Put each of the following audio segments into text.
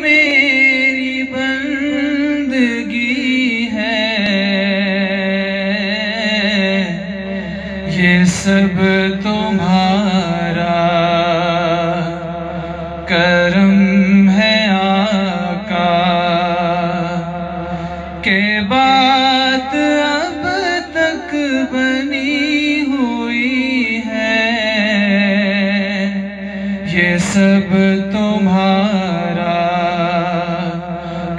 मेरी बंदगी है। ये सब तुम्हारा करम है आका। के बात अब तक बनी ये सब तुम्हारा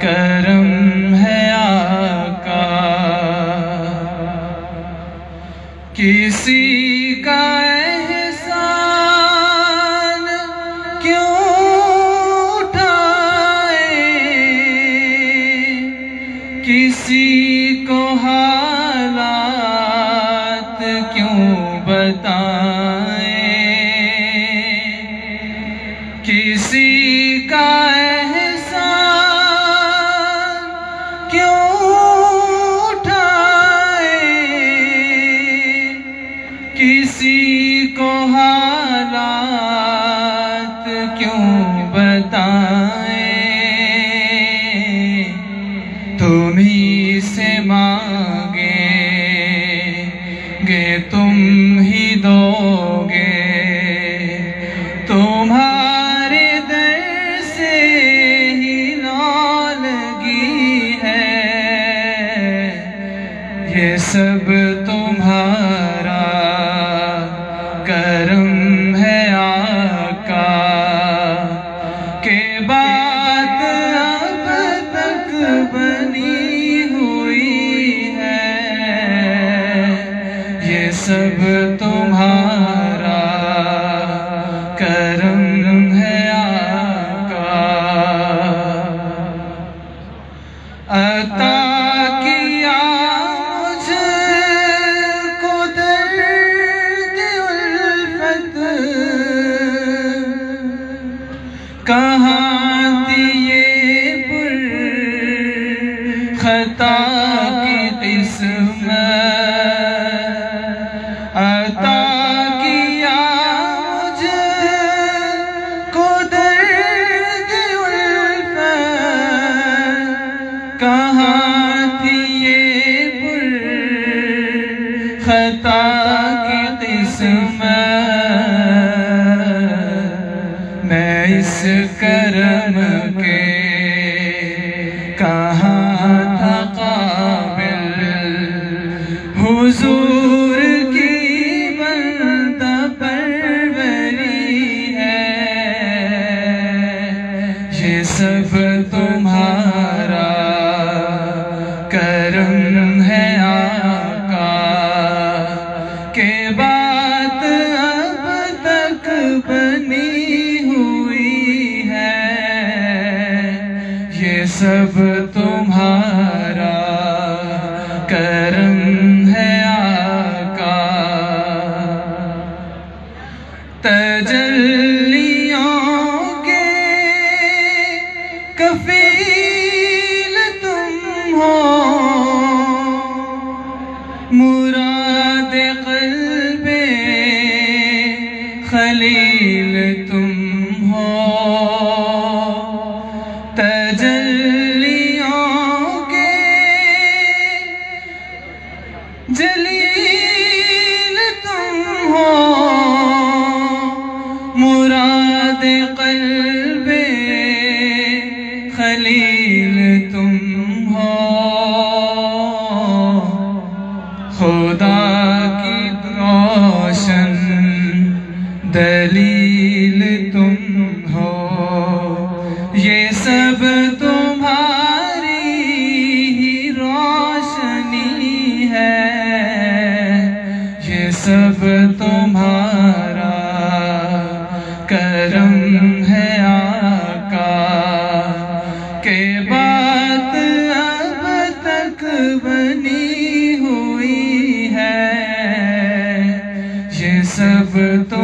करम है आका। किसी का एहसान क्यों उठाए? किसी को हालात क्यों बताए? गे तुम ही दोगे। तुम्हारे दर से ही लगी है। ये सब खता की अता किया मुझको दर्द उल्फत। कहाँ थी ये खता की किस्मत। मैं इस करम के हुजूर की बंदा परवरी है। ये सब तुम्हारा करम है आका। के बात अब तक बनी हुई है। ये सब तुम्हारा मुराद कल्बे खलील तुम हो। तजल्लियों सब तुम्हारा करम है आका। के बात अब तक बनी हुई है, ये सब तो